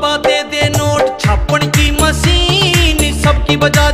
बाबा दे दे note छापन की machine सबकी बजा